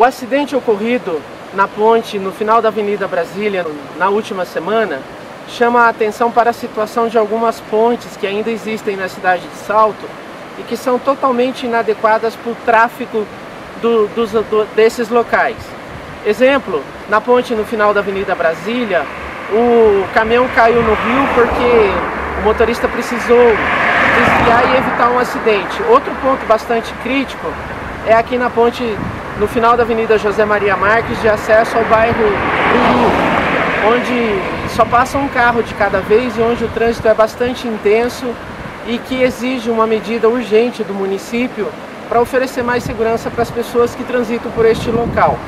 O acidente ocorrido na ponte no final da Avenida Brasília na última semana chama a atenção para a situação de algumas pontes que ainda existem na cidade de Salto e que são totalmente inadequadas para o tráfego do, dos, do, desses locais. Exemplo, na ponte no final da Avenida Brasília, o caminhão caiu no rio porque o motorista precisou desviar e evitar um acidente. Outro ponto bastante crítico é aqui na ponte no final da Avenida José Maria Marques de acesso ao bairro Rio, onde só passa um carro de cada vez e onde o trânsito é bastante intenso e que exige uma medida urgente do município para oferecer mais segurança para as pessoas que transitam por este local.